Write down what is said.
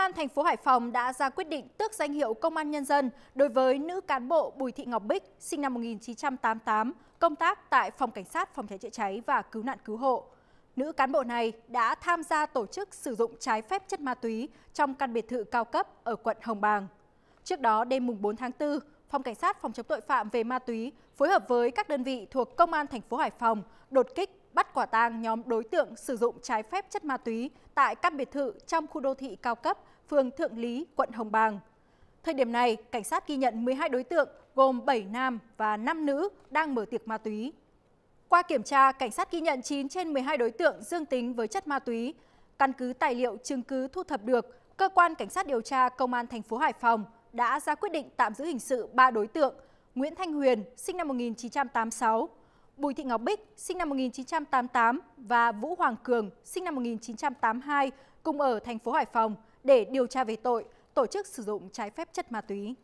an thành phố Hải Phòng đã ra quyết định tước danh hiệu Công an Nhân dân đối với nữ cán bộ Bùi Thị Ngọc Bích, sinh năm 1988, công tác tại Phòng Cảnh sát Phòng cháy chữa cháy và Cứu nạn Cứu hộ. Nữ cán bộ này đã tham gia tổ chức sử dụng trái phép chất ma túy trong căn biệt thự cao cấp ở quận Hồng Bàng. Trước đó, đêm mùng 4 tháng 4, Phòng Cảnh sát Phòng chống tội phạm về ma túy phối hợp với các đơn vị thuộc Công an thành phố Hải Phòng đột kích bắt quả tang nhóm đối tượng sử dụng trái phép chất ma túy tại các biệt thự trong khu đô thị cao cấp phường Thượng Lý, quận Hồng Bàng. Thời điểm này, cảnh sát ghi nhận 12 đối tượng gồm 7 nam và 5 nữ đang mở tiệc ma túy. Qua kiểm tra, cảnh sát ghi nhận 9 trên 12 đối tượng dương tính với chất ma túy. Căn cứ tài liệu chứng cứ thu thập được, cơ quan cảnh sát điều tra công an thành phố Hải Phòng đã ra quyết định tạm giữ hình sự 3 đối tượng: Nguyễn Thanh Huyền, sinh năm 1986, Bùi Thị Ngọc Bích, sinh năm 1988 và Vũ Hoàng Cường, sinh năm 1982, cùng ở thành phố Hải Phòng để điều tra về tội tổ chức sử dụng trái phép chất ma túy.